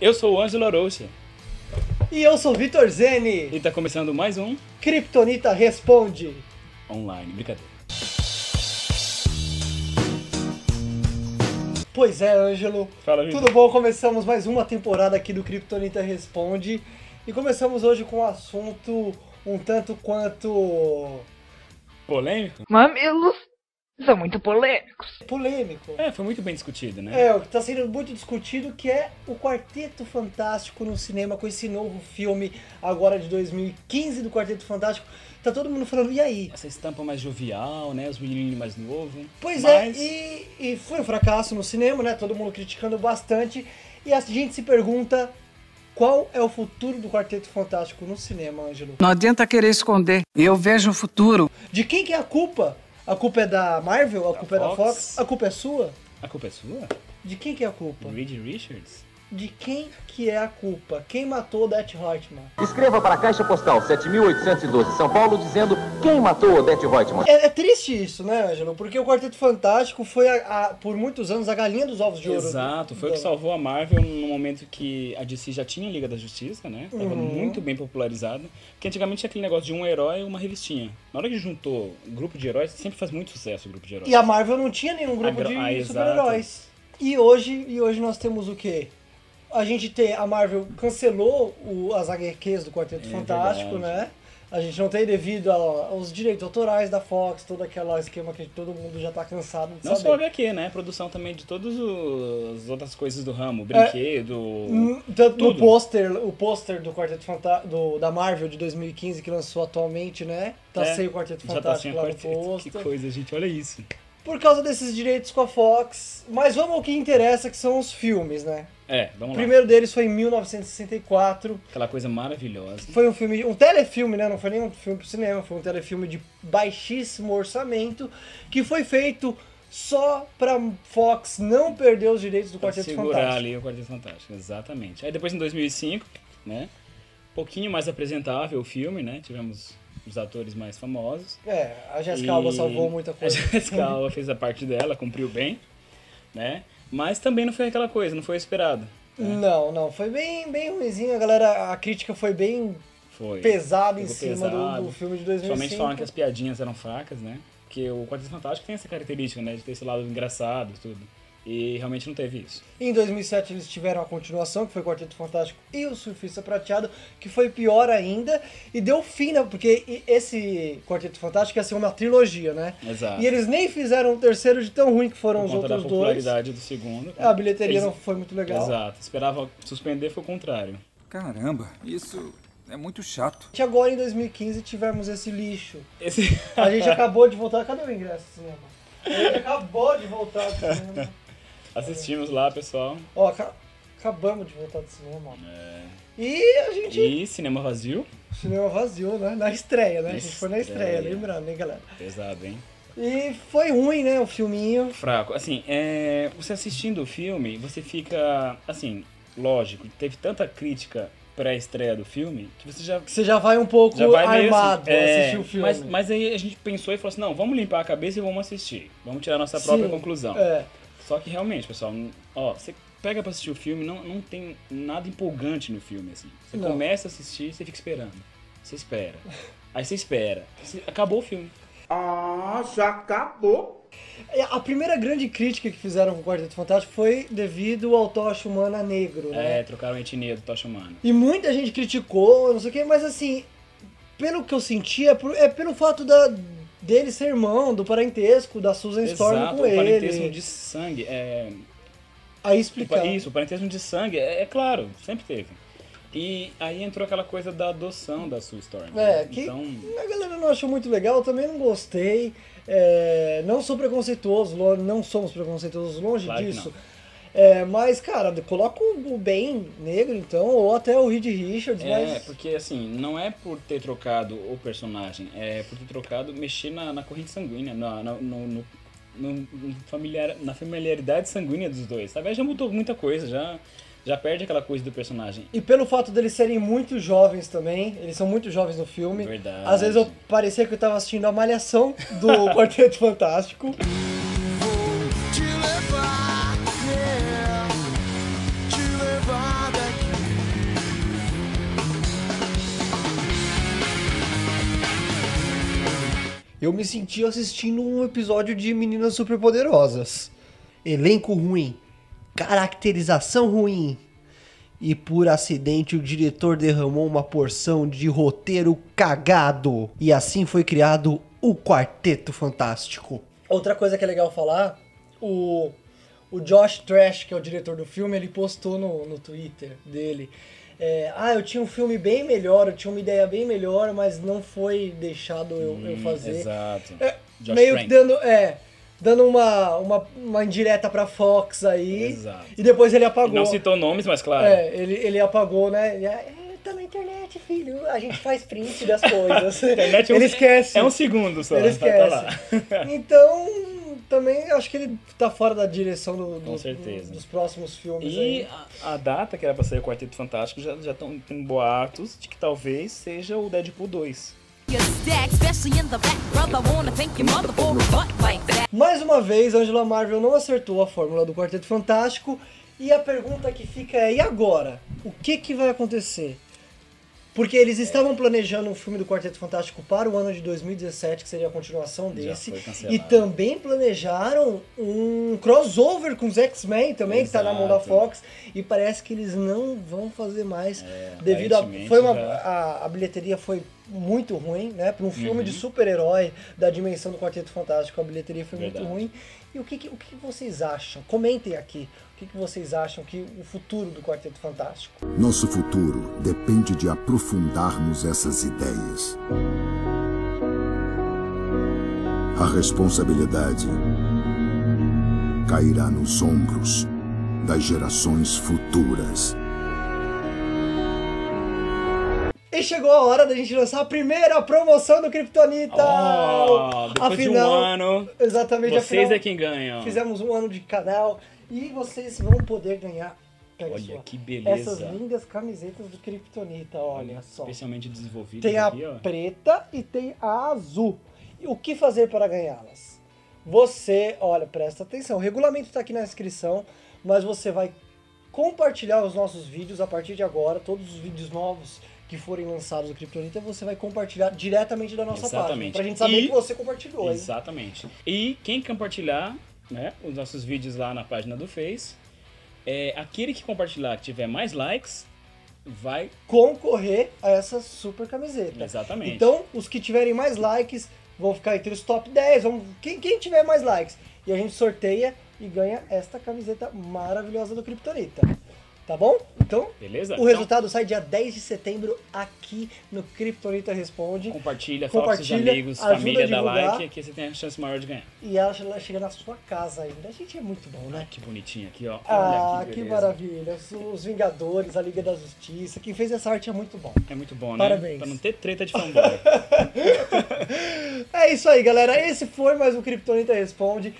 Eu sou o Ângelo Arouxa E eu sou o Vitor Zene. e tá começando mais um Kryptonita responde. online. Brincadeira. Pois é, Ângelo. Fala, Vitor. Tudo bom? Começamos mais uma temporada aqui do Kryptonita Responde. E começamos hoje com um assunto um tanto quanto Polêmico? Mamilos são muito polêmicos. polêmico. É, foi muito bem discutido, né? É, o que está sendo muito discutido que é o Quarteto Fantástico no cinema com esse novo filme agora de 2015 do Quarteto Fantástico. Tá todo mundo falando, e aí? Essa estampa mais jovial, né? Os menininhos mais novos. Pois Mas- é, e, e foi um fracasso no cinema, né? Todo mundo criticando bastante. E a gente se pergunta qual é o futuro do Quarteto Fantástico no cinema, Ângelo? Não adianta querer esconder. Eu vejo o futuro. De quem que é a culpa? A culpa é da Marvel? A culpa é da Fox? Fox? A culpa é sua? A culpa é sua? De quem que é a culpa? Reed Richards? De quem que é a culpa? Quem matou Odette Reutemann? Escreva para a Caixa Postal 7812, São Paulo, dizendo quem matou Odete Reutemann. É, é triste isso, né, Ângelo? Porque o Quarteto Fantástico foi, a- a- por muitos anos, a galinha dos ovos de ouro. Exato, foi o que salvou a Marvel no momento que a DC já tinha Liga da Justiça, né? Tava Uhum. muito bem popularizado. Porque antigamente tinha aquele negócio de um herói e uma revistinha. Na hora que juntou grupo de heróis, sempre faz muito sucesso o grupo de heróis. E a Marvel não tinha nenhum grupo A de ah, super-heróis. E hoje, e hoje nós temos o quê? A gente tem. A Marvel cancelou o, as HQs do Quarteto É Fantástico, verdade. né? A gente não tem devido aos direitos autorais da Fox, todo aquele esquema que todo mundo já tá cansado de Não saber. só HQ, né? Produção também de todas as outras coisas do ramo. Brinquedo. Tanto no tudo. pôster, o pôster do Quarteto Fantástico da Marvel de 2015 que lançou atualmente, né? Tá É, sem o Quarteto Já tá sem Fantástico lá no quarteto. Que pôster. coisa, gente. Olha isso. Por causa desses direitos com a Fox. Mas vamos ao que interessa, que são os filmes, né? É, O vamos lá. primeiro deles foi em 1964. Aquela coisa maravilhosa. Foi um filme, um telefilme, né? Não foi nem um filme pro cinema, foi um telefilme de baixíssimo orçamento que foi feito só pra Fox não perder os direitos do Pra Quarteto segurar Fantástico. ali o Quarteto Fantástico, exatamente. Aí depois em 2005, né? Um pouquinho mais apresentável o filme, né? Tivemos os atores mais famosos. É, a Jessica E Alba salvou muita A coisa. Jessica Alba fez a parte dela, cumpriu bem, né? Mas também não foi aquela coisa, não foi esperado. Não, não, foi bem, bem ruimzinho. A galera, a crítica foi bem Foi. pesada em Ficou cima do- pesado. Do, filme de Somente 2005. falam que as piadinhas eram fracas, né? Porque o Quarteto Fantástico tem essa característica, né? De ter esse lado engraçado e tudo. E realmente não teve isso. Em 2007 eles tiveram a continuação, que foi o Quarteto Fantástico e o Surfista Prateado, que foi pior ainda, e deu fim, né? Porque esse Quarteto Fantástico ia ser uma trilogia, né? Exato. E eles nem fizeram o terceiro de tão ruim que foram Por os conta da outros dois. popularidade do segundo. A bilheteria Eles- não foi muito legal. Exato. Esperava suspender, foi o contrário. Caramba, isso é muito chato. E agora em 2015 tivemos esse lixo. Esse... A gente acabou de voltar. Cadê o ingresso do cinema? A gente acabou de voltar do cinema. Assistimos lá, pessoal. Ó, aca- acabamos de voltar do cinema. É. E a gente. E cinema vazio. Cinema vazio, né? Na estreia, né? Na a gente foi na estreia, estreia. lembrando, hein, galera? Pesado, hein? E foi ruim, né? O filminho. Fraco. Assim, é... você assistindo o filme, você fica. Assim, lógico, teve tanta crítica pré-estreia do filme que você já. Você já vai um pouco Já vai meio armado assim, é, assistir o filme. Mas, mas aí a gente pensou e falou assim: não, vamos limpar a cabeça e vamos assistir. Vamos tirar nossa própria Sim, conclusão. É. Só que realmente, pessoal, ó, você pega pra assistir o filme, não, não tem nada empolgante no filme, assim. Você Não. começa a assistir, você fica esperando. Você espera. Aí você espera. Você- acabou o filme. E A primeira grande crítica que fizeram com o Quarteto Fantástico foi devido ao Tocha Humana negro, né? É, trocaram a etnia do Tocha Humana. E muita gente criticou, não sei o que, mas assim, pelo que eu senti, é, por- é pelo fato da, dele ser irmão, do parentesco, da Susan Storm Exato, com o ele. parentesmo de sangue. É, Aí o explicar. isso, o parentesmo de sangue, é, é claro, sempre teve. E aí entrou aquela coisa da adoção da Sue Storm. É, né? que Então, a galera não achou muito legal, eu também não gostei. É, não sou preconceituoso, não somos preconceituosos, longe Claro que disso. É, mas, cara, coloca o Ben negro, então, ou até o Reed Richards, É, mas. porque assim, não é por ter trocado o personagem, é por ter trocado, mexer na, na corrente sanguínea, na, na- no, no- no- no familiar, na familiaridade sanguínea dos dois, sabe? Aí já mudou muita coisa, já, já perde aquela coisa do personagem. E pelo fato deles serem muito jovens também, eles são muito jovens no filme. Verdade. Às vezes eu parecia que eu tava assistindo a Malhação do Quarteto Fantástico. Eu me senti assistindo um episódio de Meninas Superpoderosas. Elenco ruim, caracterização ruim. E por acidente o diretor derramou uma porção de roteiro cagado. E assim foi criado o Quarteto Fantástico. Outra coisa que é legal falar, o, o Josh Trash, que é o diretor do filme, ele postou no, no Twitter dele. É, ah, eu tinha um filme bem melhor, eu tinha uma ideia bem melhor, mas não foi deixado eu, eu Hum, fazer. Exato. É, meio Trank. que dando, é, dando uma, uma, uma indireta pra Fox aí. Exato. E depois ele apagou. Não citou nomes, mas claro. É, ele, ele apagou, né? Ele, "É, tá na internet, filho. A gente faz print das coisas. internet é um- ele esquece. É um segundo só. Ele vai tá esquece. lá. Então, também acho que ele tá fora da direção do, do- certeza. dos próximos filmes. E aí. a, a data que era pra sair o Quarteto Fantástico já estão tendo boatos de que talvez seja o Deadpool 2. Your stack, especially in the back, brother. Wanna thank your mother for a butt like that. Mais uma vez, Angela Marvel não acertou a fórmula do Quarteto Fantástico. E a pergunta que fica é: e agora? O que, que vai acontecer? Porque eles estavam planejando um filme do Quarteto Fantástico para o ano de 2017, que seria a continuação desse. E também planejaram um crossover com os X-Men também, que tá na mão da Exato. Fox. E parece que eles não vão fazer mais. devido a. Foi uma, a, a bilheteria foi muito ruim, né? Para um filme Uhum. de super-herói da dimensão do Quarteto Fantástico, a bilheteria foi Verdade. muito ruim. E o que, que- o que vocês acham? Comentem aqui. O que, que vocês acham que o futuro do Quarteto Fantástico? Nosso futuro depende de aprofundarmos essas ideias. A responsabilidade cairá nos ombros das gerações futuras. E chegou a hora da gente lançar a primeira promoção do Kryptonita! Oh, depois de um ano, Exatamente, vocês afinal, é quem ganham. Fizemos um ano de canal e vocês vão poder ganhar. Olha sua. que beleza. Essas lindas camisetas do Kryptonita, olha só. Especialmente desenvolvidas Tem a aqui, preta e tem a azul. E o que fazer para ganhá-las? Você, olha, presta atenção. O regulamento está aqui na descrição, mas você vai compartilhar os nossos vídeos a partir de agora. Todos os vídeos novos que forem lançados do Kryptonita, você vai compartilhar diretamente da nossa página. Exatamente. Pra gente saber E- que você compartilhou, hein? Exatamente. E quem compartilhar né, os nossos vídeos lá na página do Face, é, aquele que compartilhar que tiver mais likes, vai. Concorrer a essa super camiseta. Exatamente. Então, os que tiverem mais likes vão ficar entre os top 10. Vamos, quem, quem tiver mais likes. E a gente sorteia e ganha esta camiseta maravilhosa do Kryptonita. Tá bom? Então, Beleza? o resultado sai dia 10 de setembro aqui no Kryptonita Responde. Então, compartilha, fala pros seus Compartilha, amigos, família, dá like, que você tem a chance maior de ganhar. E ela chega na sua casa ainda. A gente é muito bom, né? Que bonitinho aqui, ó. Ah, que, beleza. maravilha. Os, Vingadores, a Liga da Justiça. Quem fez essa arte é muito bom. É muito bom, né? Parabéns. Pra não ter treta de fanboy. É isso aí, galera. Esse foi mais um Kryptonita Responde.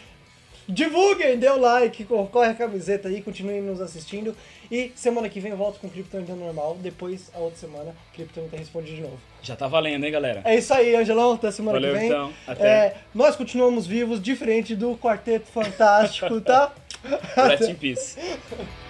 Divulguem, dê o like, corre a camiseta aí, continuem nos assistindo. E semana que vem eu volto com Kryptonita normal. Depois, a outra semana, Kryptonita Responde de novo. Já tá valendo, hein, galera? É isso aí, Angelão. Até semana Valeu, que vem. então. Até. É, nós continuamos vivos, diferente do Quarteto Fantástico, tá? Rest in peace.